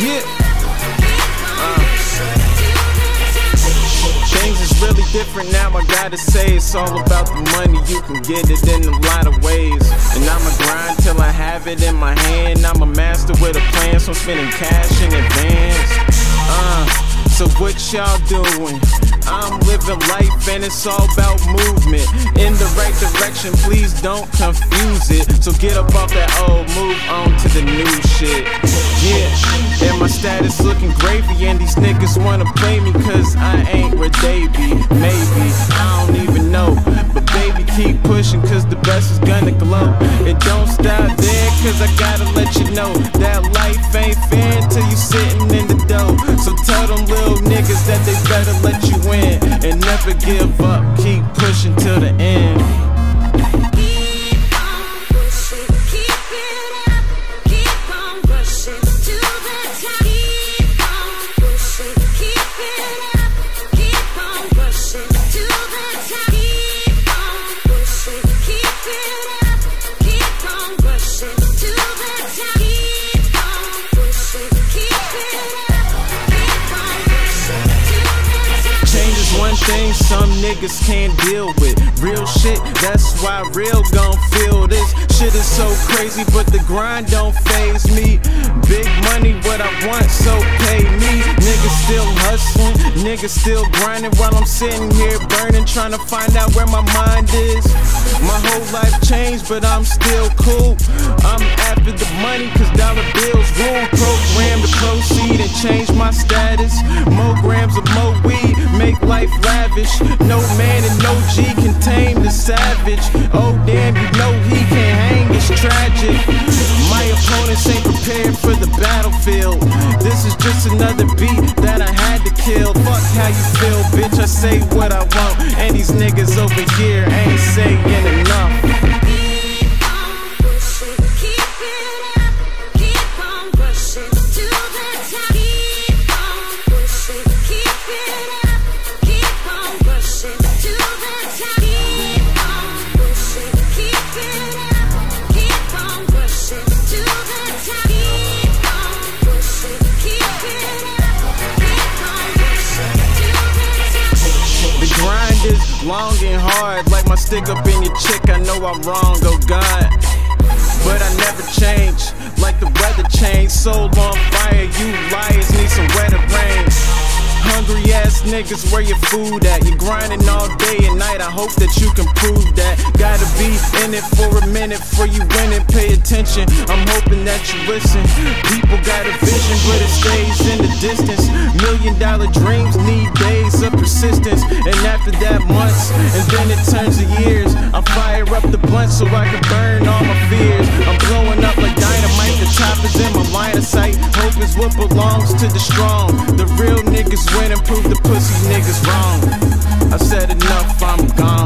Yeah. Uh. Things is really different now, I gotta say it's all about the money. You can get it in a lot of ways. And I'ma grind till I have it in my hand. I'm a master with a plan, so I'm spending cash in advance. Uh, so what y'all doing? I'm living life and it's all about movement in the right direction. Please don't confuse it. So get up off that old, move on to the new shit. And my status looking gravy, and these niggas wanna play me cause I ain't where they be. Maybe I don't even know, but baby keep pushing cause the best is gonna glow. And don't stop there cause I gotta let you know that life ain't fair until you sitting in the dough. So tell them little niggas that they better let you win and never give up. Keep pushing till the end. Change is one thing some niggas can't deal with. Real shit, that's why real gon' feel this. Shit is so crazy, but the grind don't phase me. Big money, what I want, so pay me. Niggas still hustling, niggas still grinding while I'm sitting here burning, trying to find out where my mind is. My whole life changed, but I'm still cool. I'm after the money, cause dollar bills rule. Program to proceed and change my status. More lavish. No man and no G can tame the savage. Oh damn, you know he can't hang, it's tragic. My opponents ain't prepared for the battlefield. This is just another beat that I had to kill. Fuck how you feel, bitch. I say what I want, and these niggas over here ain't saying enough. Long and hard, like my stick up in your chick. I know I'm wrong, oh God. But I never change, like the weather changed. Soul on fire, you liars need some wetter rain. Hungry ass niggas, where your food at? You grinding all day and night, I hope that you can prove that. Gotta be in it for a minute for you win it. Pay attention, I'm hoping that you listen. People got a vision, but it stays in the distance. Million dollar dreams need after that, months, and then it turns to years. I fire up the blunt so I can burn all my fears. I'm blowing up like dynamite, the top is in my line of sight. Hope is what belongs to the strong. The real niggas win and prove the pussy niggas wrong. I said enough, I'm gone.